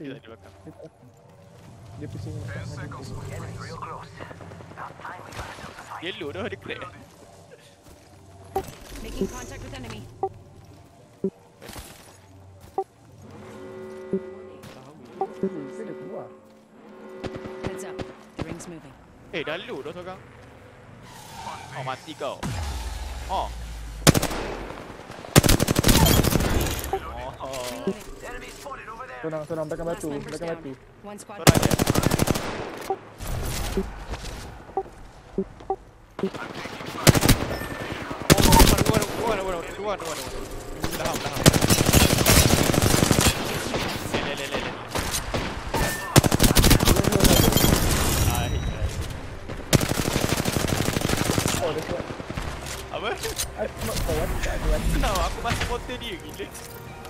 dia. Pusing. Yellow dah dia crack. Eh, dah low dah seorang. Oh, mati kau. Oh. Oh, Reloading. Sorang sorang belakang Last batu, member's belakang down. batu. One squad. seorang je. Oh, keluar, keluar, keluar, keluar, keluar, keluar, keluar. Daham, daham. Le, le, le, le, le. Ai, ai. Oh, dia kuat. Apa? Aku nak kau wati tak ada wati. Kenapa aku masih motor dia gila?